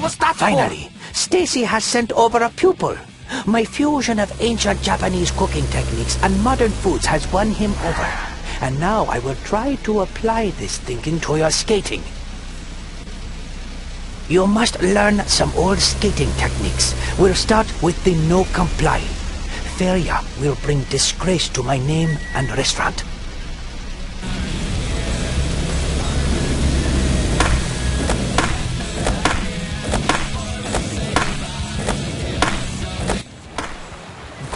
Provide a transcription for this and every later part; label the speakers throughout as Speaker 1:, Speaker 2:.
Speaker 1: was that
Speaker 2: Finally, Stacy has sent over a pupil. My fusion of ancient Japanese cooking techniques and modern foods has won him over. And now I will try to apply this thinking to your skating. You must learn some old skating techniques. We'll start with the no comply. Failure will bring disgrace to my name and restaurant.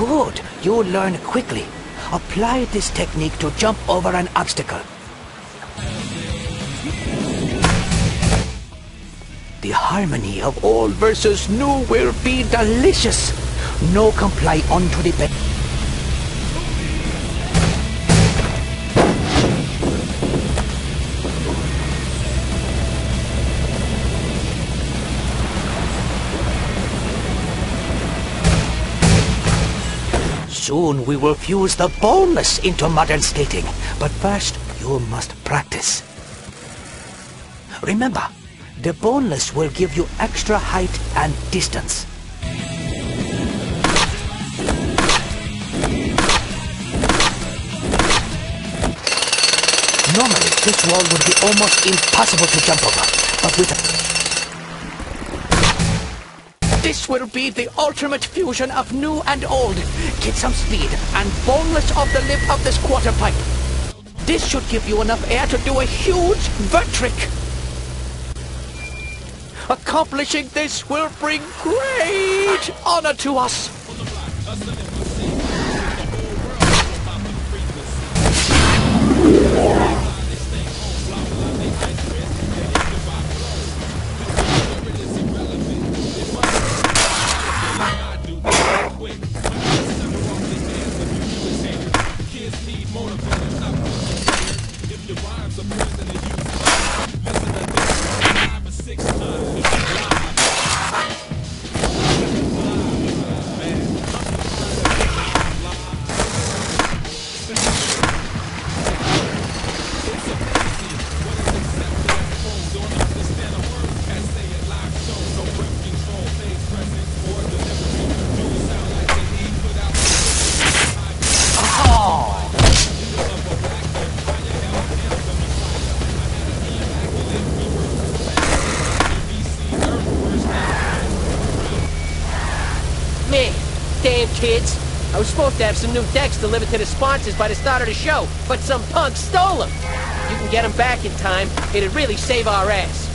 Speaker 2: Good. You learn quickly. Apply this technique to jump over an obstacle. The harmony of old versus new will be delicious. No comply onto the bed. Soon we will fuse the boneless into modern skating. But first, you must practice. Remember, the boneless will give you extra height and distance. Normally, this wall would be almost impossible to jump over, but with this will be the ultimate fusion of new and old. Get some speed and boneless off the lip of this quarter pipe. This should give you enough air to do a huge vert trick. Accomplishing this will bring great honor to us.
Speaker 3: Me, damn kids. I was supposed to have some new decks delivered to the sponsors by the start of the show, but some punk stole them. You can get them back in time, it'd really save our ass.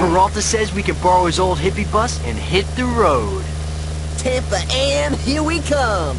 Speaker 4: Peralta says we can borrow his old hippie bus and hit the road.
Speaker 5: Tampa Am, here we come.